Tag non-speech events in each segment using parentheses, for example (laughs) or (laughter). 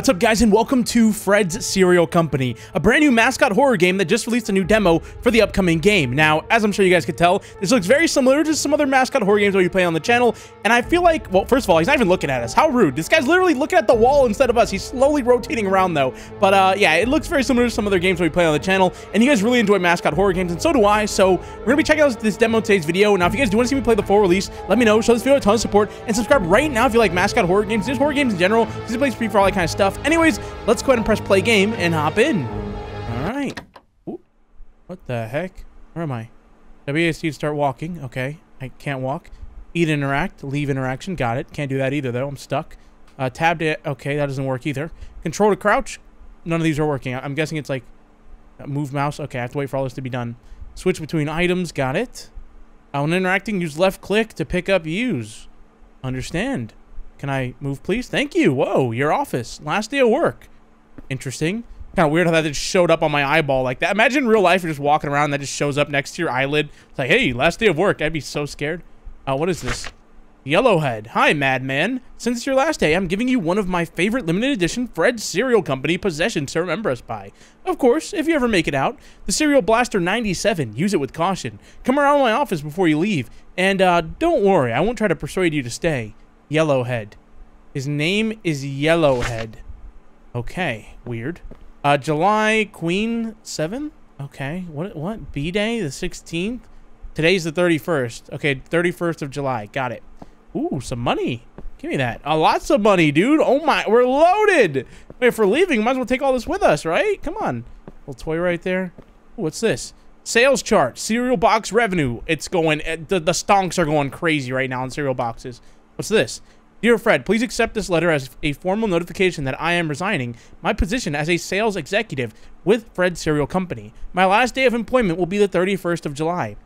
What's up guys and welcome to Fred's Cereal Company, a brand new mascot horror game that just released a new demo for the upcoming game. Now, as I'm sure you guys could tell, this looks very similar to some other mascot horror games that we play on the channel, and I feel like, well, first of all, he's not even looking at us. How rude. This guy's literally looking at the wall instead of us. He's slowly rotating around though. But uh, yeah, it looks very similar to some other games that we play on the channel, and you guys really enjoy mascot horror games, and so do I, so we're gonna be checking out this demo today's video. Now, if you guys do want to see me play the full release, let me know, show this video a ton of support, and subscribe right now if you like mascot horror games, just horror games in general. A place for you for all that kind of stuff. Anyways, let's go ahead and press play game and hop in. All right. Ooh. What the heck? Where am I? WASD to start walking. Okay. I can't walk. Eat interact. Leave interaction. Got it. Can't do that either, though. I'm stuck. Uh, tab to... Okay, that doesn't work either. Control to crouch. None of these are working. I'm guessing it's like... Move mouse. Okay, I have to wait for all this to be done. Switch between items. Got it. Uh, when interacting, use left click to pick up use. Understand. Can I move, please? Thank you. Whoa, your office. Last day of work. Interesting. Kind of weird how that just showed up on my eyeball like that. Imagine real life, you're just walking around and that just shows up next to your eyelid. It's like, hey, last day of work. I'd be so scared. Uh, what is this? Yellowhead. Hi, madman. Since it's your last day, I'm giving you one of my favorite limited edition Fred Cereal Company possessions to remember us by. Of course, if you ever make it out, the Cereal Blaster 97. Use it with caution. Come around my office before you leave. And uh, don't worry, I won't try to persuade you to stay. Yellowhead. His name is Yellowhead. Okay, weird. Uh, July Queen 7? Okay, what, what? B-Day, the 16th? Today's the 31st. Okay, 31st of July. Got it. Ooh, some money. Give me that. Uh, lots of money, dude. Oh my, we're loaded. Wait, if we're leaving, might as well take all this with us, right? Come on. Little toy right there. Ooh, what's this? Sales chart, cereal box revenue. It's going, uh, the, the stonks are going crazy right now in cereal boxes. What's this? Dear Fred, please accept this letter as a formal notification that I am resigning my position as a sales executive with Fred Cereal Company. My last day of employment will be the 31st of July.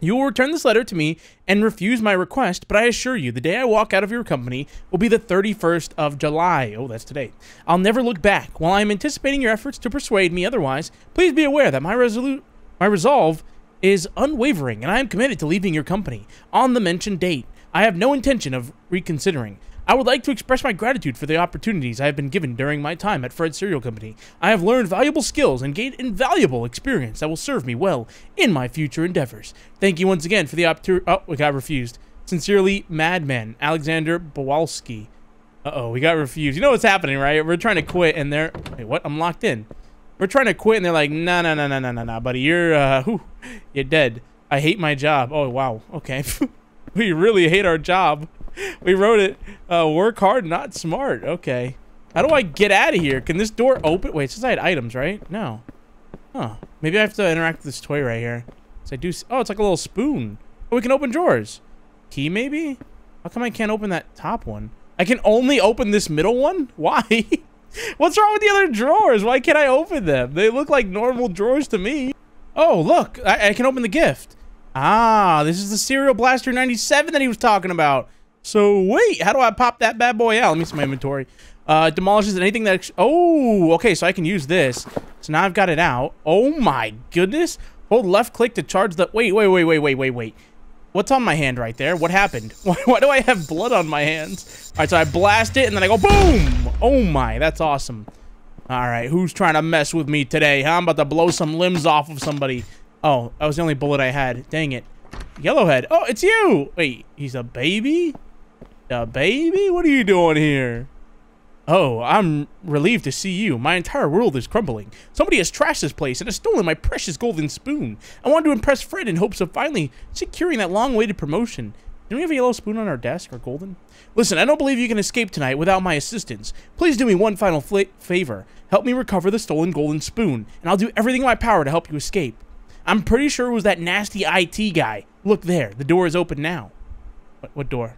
You will return this letter to me and refuse my request, but I assure you, the day I walk out of your company will be the 31st of July. Oh, that's today. I'll never look back. While I am anticipating your efforts to persuade me otherwise, please be aware that my resolute my resolve is unwavering, and I am committed to leaving your company on the mentioned date. I have no intention of reconsidering. I would like to express my gratitude for the opportunities I have been given during my time at Fred Cereal Company. I have learned valuable skills and gained invaluable experience that will serve me well in my future endeavors. Thank you once again for the opportunity. Oh, we got refused. Sincerely, Madman, Alexander Bawalski. Uh-oh, we got refused. You know what's happening, right? We're trying to quit, and they're... Wait, what? I'm locked in. We're trying to quit, and they're like, no, no, no, no, no, no, no, buddy. You're, uh, whew, (laughs) you're dead. I hate my job. Oh, wow. Okay. (laughs) (laughs) we really hate our job. (laughs) We wrote it, uh, work hard, not smart. Okay. How do I get out of here? Can this door open? Wait, it says I had items, right? No. Huh. Maybe I have to interact with this toy right here. So I do. Oh, it's like a little spoon. Oh, we can open drawers. Key, maybe? How come I can't open that top one? I can only open this middle one? (laughs) Why? What's wrong with the other drawers? Why can't I open them? They look like normal drawers to me. Oh, look. I, I can open the gift. Ah, this is the Cereal Blaster 97 that he was talking about. So wait, how do I pop that bad boy out? Let me see my inventory. Uh, demolishes anything that... Oh, okay, so I can use this. So now I've got it out. Oh my goodness. Hold left click to charge the... Wait, wait, wait, wait, wait, wait, wait. What's on my hand right there? What happened? (laughs) Why, why do I have blood on my hands? All right, so I blast it and then I go boom. Oh my, that's awesome. All right, who's trying to mess with me today? Huh? I'm about to blow some limbs off of somebody. Oh, that was the only bullet I had. Dang it. Yellowhead. Oh, it's you. Wait, he's a baby? A baby? What are you doing here? Oh, I'm relieved to see you. My entire world is crumbling. Somebody has trashed this place and has stolen my precious golden spoon. I wanted to impress Fred in hopes of finally securing that long-awaited promotion. Do we have a yellow spoon on our desk or golden? Listen, I don't believe you can escape tonight without my assistance. Please do me one final favor. Help me recover the stolen golden spoon, and I'll do everything in my power to help you escape. I'm pretty sure it was that nasty IT guy. Look there. The door is open now. What, what door?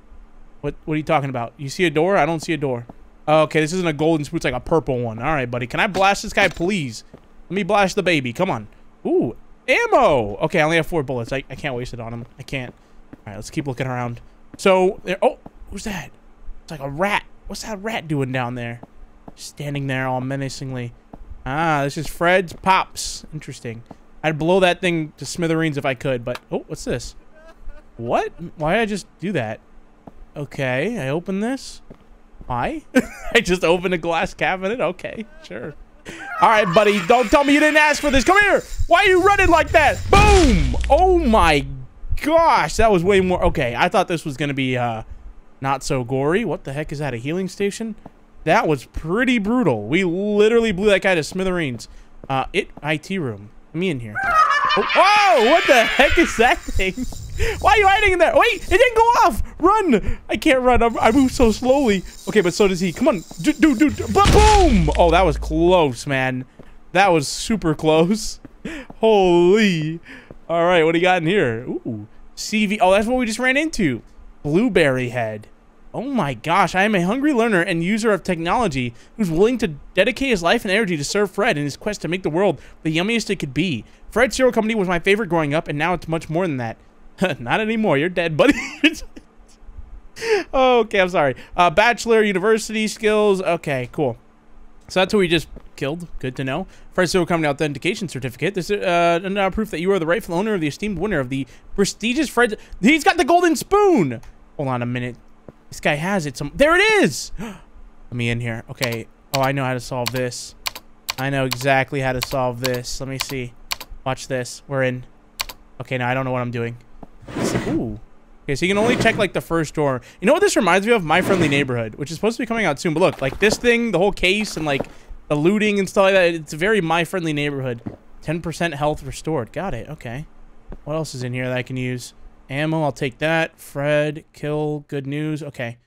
What, what are you talking about? You see a door? I don't see a door. Oh, okay, this isn't a golden spoon. It's like a purple one. All right, buddy. Can I blast this guy, please? Let me blast the baby. Come on. Ooh, ammo. Okay, I only have four bullets. I, I can't waste it on him. I can't. All right, let's keep looking around. So, there. Oh, who's that? It's like a rat. What's that rat doing down there? Standing there all menacingly. Ah, this is Fred's Pops. Interesting. I'd blow that thing to smithereens if I could, but... Oh, what's this? What? Why did I just do that? Okay, I open this. Why? (laughs) I just opened a glass cabinet? Okay, sure. All right, buddy. Don't tell me you didn't ask for this. Come here. Why are you running like that? Boom. Oh, my gosh. That was way more. Okay, I thought this was going to be uh, not so gory. What the heck is that? A healing station? That was pretty brutal. We literally blew that guy to smithereens. Uh, it IT room. Me in here. Oh, whoa! What the heck is that thing? Why are you hiding in there? Wait, it didn't go off. Run! I can't run. I'm, i move so slowly. Okay, but so does he. Come on, dude, dude, dude. Boom! Oh, that was close, man. That was super close. (laughs) Holy. All right, what do you got in here? Ooh, CV. Oh, that's what we just ran into. Blueberry head. Oh my gosh, I am a hungry learner and user of technology who's willing to dedicate his life and energy to serve Fred in his quest to make the world the yummiest it could be. Fred Cereal Company was my favorite growing up, and now it's much more than that. (laughs) Not anymore. You're dead, buddy. (laughs) okay, I'm sorry. Uh, bachelor, university skills. Okay, cool. So that's who we just killed. Good to know. Fred Cereal Company authentication certificate. This is uh, proof that you are the rightful owner of the esteemed winner of the prestigious Fred. He's got the golden spoon. Hold on a minute. This guy has it. Some there it is. (gasps) Let me in here. Okay. Oh, I know how to solve this. I know exactly how to solve this. Let me see. Watch this. We're in. Okay, now I don't know what I'm doing. Ooh. Okay, so you can only check like the first door. You know what this reminds me of? My Friendly Neighborhood, which is supposed to be coming out soon. But look, like this thing, the whole case and like the looting and stuff like that, it's very My Friendly Neighborhood. 10% health restored. Got it. Okay. What else is in here that I can use? Ammo, I'll take that. Fred, kill, good news. Okay.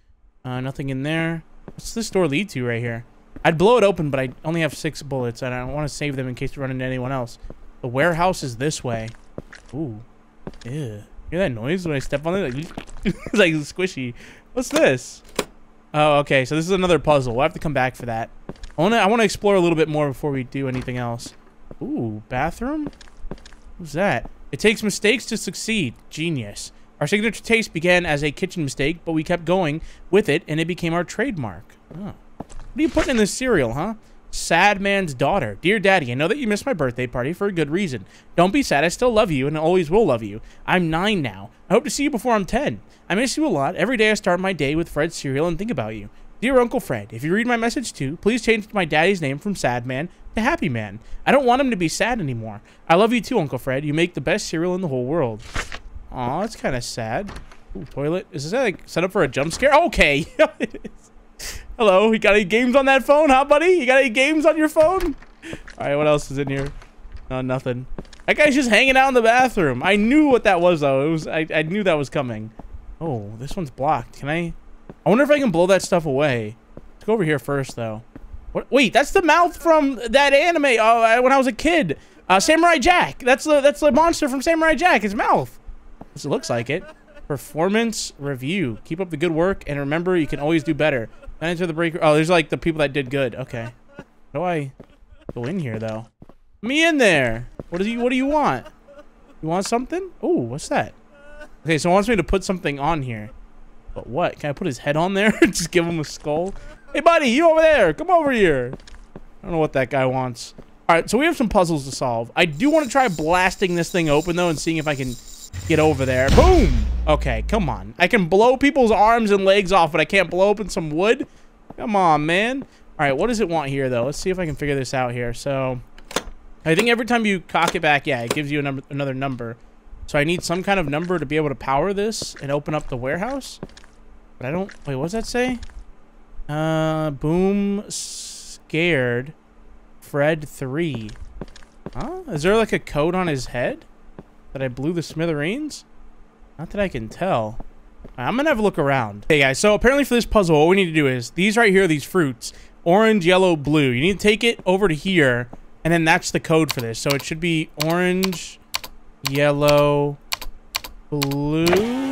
Uh, nothing in there. What's this door lead to right here? I'd blow it open, but I only have six bullets, and I don't want to save them in case we run into anyone else. The warehouse is this way. Ooh. Ew. Hear that noise when I step on it? It's (laughs) like squishy. What's this? Oh, okay. So this is another puzzle. We'll have to come back for that. I want to I wanna explore a little bit more before we do anything else. Ooh, bathroom? Who's that? It takes mistakes to succeed. Genius. Our signature taste began as a kitchen mistake, but we kept going with it, and it became our trademark. Oh. What are you putting in this cereal, huh? Sad man's daughter. Dear daddy, I know that you missed my birthday party for a good reason. Don't be sad. I still love you and always will love you. I'm nine now. I hope to see you before I'm 10. I miss you a lot. Every day I start my day with Fred's cereal and think about you. Dear Uncle Fred, if you read my message too, please change my daddy's name from Sad Man to Happy Man. I don't want him to be sad anymore. I love you too, Uncle Fred. You make the best cereal in the whole world. Aw, that's kind of sad. Ooh, toilet. Is this like set up for a jump scare? Okay. (laughs) Hello, you got any games on that phone, huh, buddy? You got any games on your phone? All right, what else is in here? No, nothing. That guy's just hanging out in the bathroom. I knew what that was, though. It was. I, I knew that was coming. Oh, this one's blocked. Can I? I wonder if I can blow that stuff away. Let's go over here first, though. What? Wait, that's the mouth from that anime uh, when I was a kid. Uh, Samurai Jack. That's the that's the monster from Samurai Jack. His mouth. It looks like it. Performance review. Keep up the good work, and remember, you can always do better. Enter the breaker. Oh, there's like the people that did good. Okay. How do I go in here though? Me in there. What do you What do you want? You want something? Oh, what's that? Okay, so it wants me to put something on here. But what? Can I put his head on there? (laughs) Just give him a skull? Hey, buddy, you over there. Come over here. I don't know what that guy wants. All right, so we have some puzzles to solve. I do want to try blasting this thing open, though, and seeing if I can get over there. Boom! Okay, come on. I can blow people's arms and legs off, but I can't blow open some wood? Come on, man. All right, what does it want here, though? Let's see if I can figure this out here. So, I think every time you cock it back, yeah, it gives you number, another number. So I need some kind of number to be able to power this and open up the warehouse. But I don't... Wait, what does that say? Uh, boom, scared, Fred 3. Huh? Is there like a code on his head? That I blew the smithereens? Not that I can tell. I'm gonna have a look around. Hey guys, so apparently for this puzzle, what we need to do is, these right here, these fruits, orange, yellow, blue. You need to take it over to here, and then that's the code for this. So it should be orange, yellow, blue.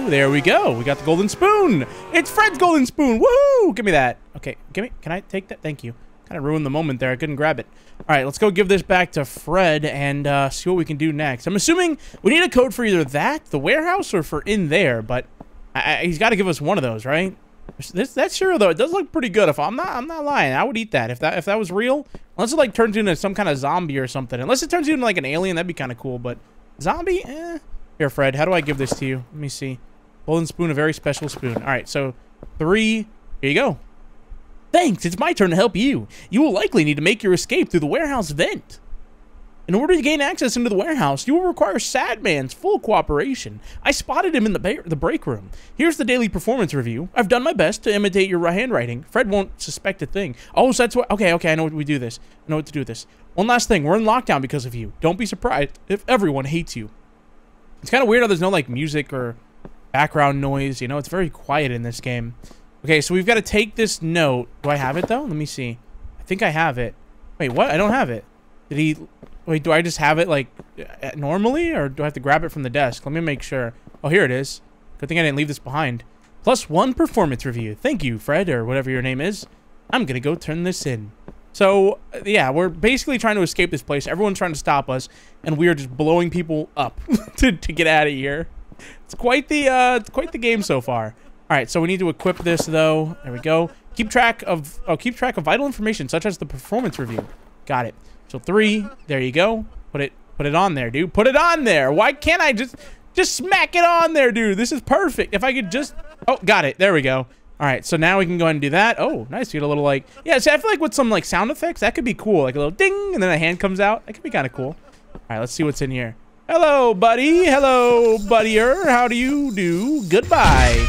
There we go. We got the golden spoon. It's Fred's golden spoon. Woohoo! Give me that. Okay, give me. Can I take that? Thank you. Kind of ruined the moment there. I couldn't grab it. All right, let's go give this back to Fred and uh, see what we can do next. I'm assuming we need a code for either that, the warehouse, or for in there, but I, I, he's got to give us one of those, right? This that's sure though. It does look pretty good. If I'm not, I'm not lying. I would eat that if that if that was real. Unless it like turns into some kind of zombie or something. Unless it turns into like an alien, that'd be kind of cool. But zombie, eh. Here, Fred. How do I give this to you? Let me see. Golden spoon, a very special spoon. All right, so three. Here you go. Thanks, it's my turn to help you. You will likely need to make your escape through the warehouse vent. In order to gain access into the warehouse, you will require Sadman's full cooperation. I spotted him in the, the break room. Here's the daily performance review. I've done my best to imitate your handwriting. Fred won't suspect a thing. Oh, so that's what... Okay, okay, I know what we do this. I know what to do with this. One last thing. We're in lockdown because of you. Don't be surprised if everyone hates you. It's kind of weird how there's no, like, music or background noise. You know, it's very quiet in this game. Okay, so we've got to take this note. Do I have it, though? Let me see. I think I have it. Wait, what? I don't have it. Did he... Wait, do I just have it, like, normally? Or do I have to grab it from the desk? Let me make sure. Oh, here it is. Good thing I didn't leave this behind. Plus one performance review. Thank you, Fred, or whatever your name is. I'm gonna go turn this in. So, yeah, we're basically trying to escape this place. Everyone's trying to stop us, and we are just blowing people up (laughs) to, to get out of here. It's quite the, uh, quite the game so far. All right, so we need to equip this, though. There we go. Keep track of, oh, keep track of vital information, such as the performance review. Got it. So three, there you go. Put it put it on there, dude. Put it on there. Why can't I just just smack it on there, dude? This is perfect. If I could just Oh, got it. There we go. All right, so now we can go ahead and do that. Oh, nice. You get a little like Yeah, see, I feel like with some like sound effects, that could be cool. Like a little ding and then a hand comes out. That could be kind of cool. All right, let's see what's in here. Hello, buddy. Hello, buddier. How do you do? Goodbye.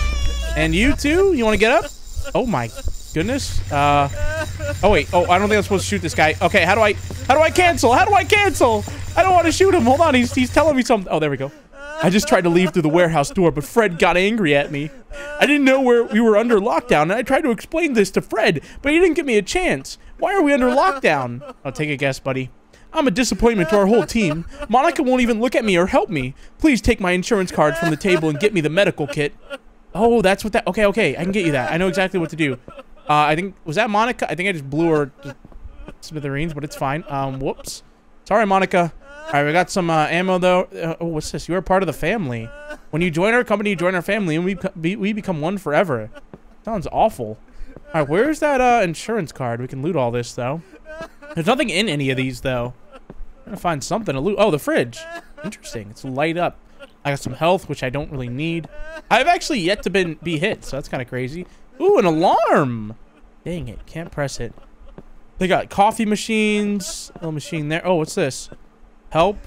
And you too? You want to get up? Oh my goodness. Uh, oh, wait. Oh, I don't think I'm supposed to shoot this guy. Okay, how do I, how do I cancel? How do I cancel? I don't want to shoot him. Hold on. He's, he's telling me something. Oh, there we go. I just tried to leave through the warehouse door, but Fred got angry at me. I didn't know where we were under lockdown, and I tried to explain this to Fred, but he didn't give me a chance. Why are we under lockdown? I'll take a guess, buddy. I'm a disappointment to our whole team. Monica won't even look at me or help me. Please take my insurance card from the table and get me the medical kit. Oh, that's what that... Okay, okay. I can get you that. I know exactly what to do. Uh, I think, was that Monica? I think I just blew her smithereens, but it's fine. Um, whoops. Sorry, Monica. All right, we got some uh, ammo, though. Uh, oh, what's this? You are part of the family. When you join our company, you join our family, and we, we become one forever. Sounds awful. All right, where's that uh, insurance card? We can loot all this, though. There's nothing in any of these, though. I'm gonna find something to loot. Oh, the fridge. Interesting. It's light up. I got some health, which I don't really need. I've actually yet to been, be hit, so that's kind of crazy. Ooh, an alarm. Dang it. Can't press it. They got coffee machines. Little machine there. Oh, what's this? Help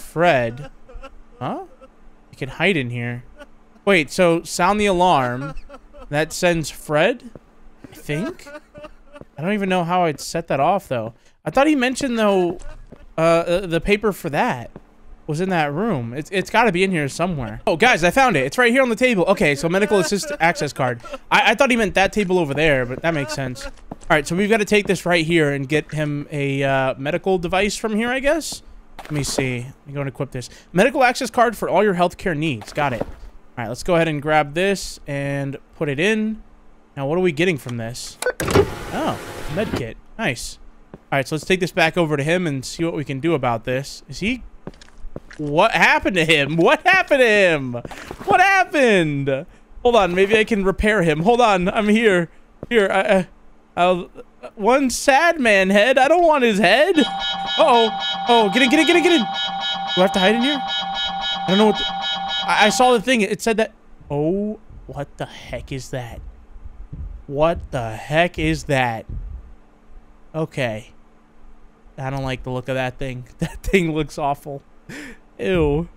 Fred. Huh? You can hide in here. Wait, so sound the alarm. That sends Fred? I think? I don't even know how I'd set that off, though. I thought he mentioned, though, uh, uh the paper for that was in that room. It's, it's got to be in here somewhere. Oh, guys, I found it. It's right here on the table. Okay, so medical assist access card. I, I thought he meant that table over there, but that makes sense. All right, so we've got to take this right here and get him a uh, medical device from here, I guess. Let me see. Let me go and equip this. Medical access card for all your healthcare needs. Got it. All right, let's go ahead and grab this and put it in. Now, what are we getting from this? Oh, med kit. Nice. All right, so let's take this back over to him and see what we can do about this. Is he what happened to him? (laughs) What happened to him? What happened? Hold on, maybe I can repair him. Hold on, I'm here. Here, I, I I'll... one sad man head. I don't want his head. Uh oh, oh, get in, get in, get in, get in. Do I have to hide in here? I don't know what. I, I saw the thing. It said that. Oh, what the heck is that? What the heck is that? Okay. I don't like the look of that thing. (laughs) That thing looks awful. Ew.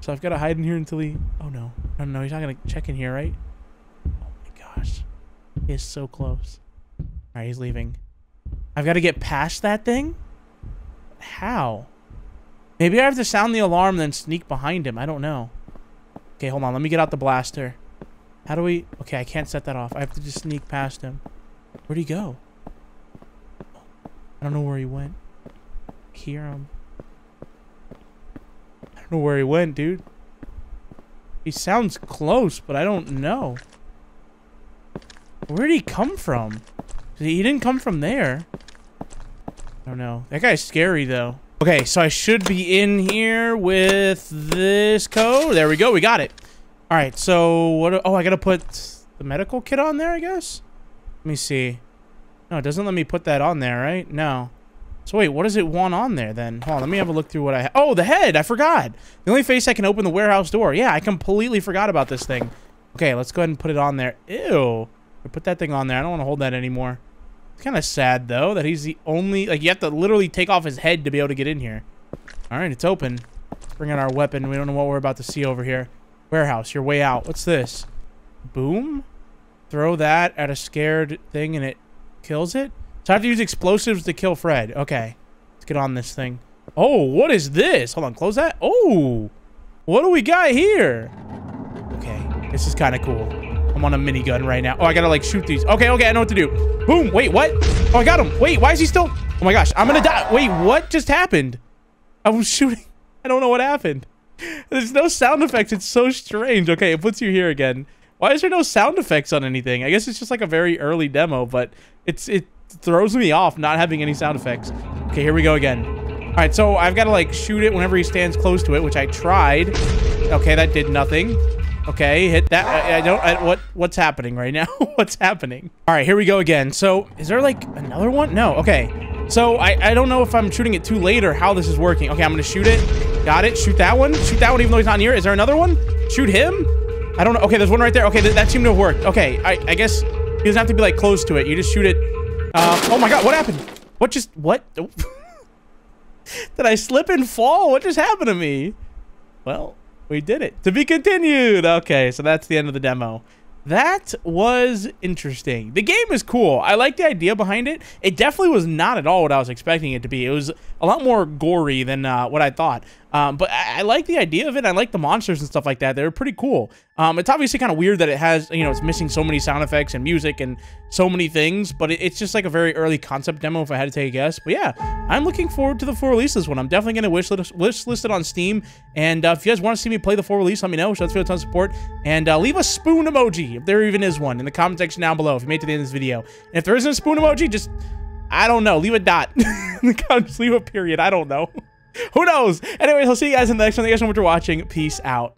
So I've got to hide in here until he... Oh, no. No, no, he's not going to check in here, right? Oh, my gosh. He is so close. All right, he's leaving. I've got to get past that thing? How? Maybe I have to sound the alarm then sneak behind him. I don't know. Okay, hold on. Let me get out the blaster. How do we... Okay, I can't set that off. I have to just sneak past him. Where'd he go? I don't know where he went. hear him I don't know where he went, dude. He sounds close, but I don't know. Where did he come from? He didn't come from there. I don't know. That guy's scary, though. Okay, so I should be in here with this code. There we go. We got it. All right, so what? Oh, I got to put the medical kit on there, I guess? Let me see. No, it doesn't let me put that on there, right? No. So wait, what does it want on there then? Hold on, let me have a look through what I Oh, the head! I forgot! The only face I can open the warehouse door. Yeah, I completely forgot about this thing. Okay, let's go ahead and put it on there. Ew. Put that thing on there. I don't want to hold that anymore. Kind of sad, though, that he's the only... Like, you have to literally take off his head to be able to get in here. All right, it's open. Bring out our weapon. We don't know what we're about to see over here. Warehouse, your way out. What's this? Boom? Throw that at a scared thing and it kills it? So I have to use explosives to kill Fred. Okay. Let's get on this thing. Oh, what is this? Hold on, close that. Oh, what do we got here? Okay, this is kind of cool. I'm on a minigun right now. Oh, I gotta like shoot these. Okay, okay, I know what to do. Boom, wait, what? Oh, I got him. Wait, why is he still? Oh my gosh, I'm gonna die. Wait, what just happened? I was (laughs) shooting. I don't know what happened. There's no sound effects. It's so strange. Okay, it puts you here again. Why is there no sound effects on anything? I guess it's just like a very early demo, but it's it throws me off not having any sound effects. Okay, here we go again. All right, so I've got to like shoot it whenever he stands close to it, which I tried. Okay, that did nothing. Okay, hit that. I, I don't. I, what What's happening right now? (laughs) what's happening? All right, here we go again. So, is there like another one? No. Okay. So I I don't know if I'm shooting it too late or how this is working. Okay, I'm gonna shoot it. Got it. Shoot that one. Shoot that one, even though he's not near. Is there another one? Shoot him. I don't know. Okay, there's one right there. Okay, th that seemed to have worked. Okay, I I guess he doesn't have to be like close to it. You just shoot it. Uh, oh my God! What happened? What just what? (laughs) Did I slip and fall? What just happened to me? Well, we did it. To be continued. Okay, so that's the end of the demo. That was interesting. The game is cool. I like the idea behind it. It definitely was not at all what I was expecting it to be. It was a lot more gory than uh, what I thought. Um, but I, I, like the idea of it. I like the monsters and stuff like that. They're pretty cool. Um, it's obviously kind of weird that it has, you know, it's missing so many sound effects and music and so many things, but it, it's just like a very early concept demo if I had to take a guess. But yeah, I'm looking forward to the full release this one. I'm definitely going to wish, list, wish list it on Steam. And uh, if you guys want to see me play the full release, let me know. Show us a ton of support. And uh, leave a spoon emoji, if there even is one, in the comment section down below if you made it to the end of this video. And if there isn't a spoon emoji, just, I don't know, leave a dot. (laughs) comments, leave a period. I don't know. (laughs) Who knows? Anyways, I'll see you guys in the next one. Thank you guys so much for watching. Peace out.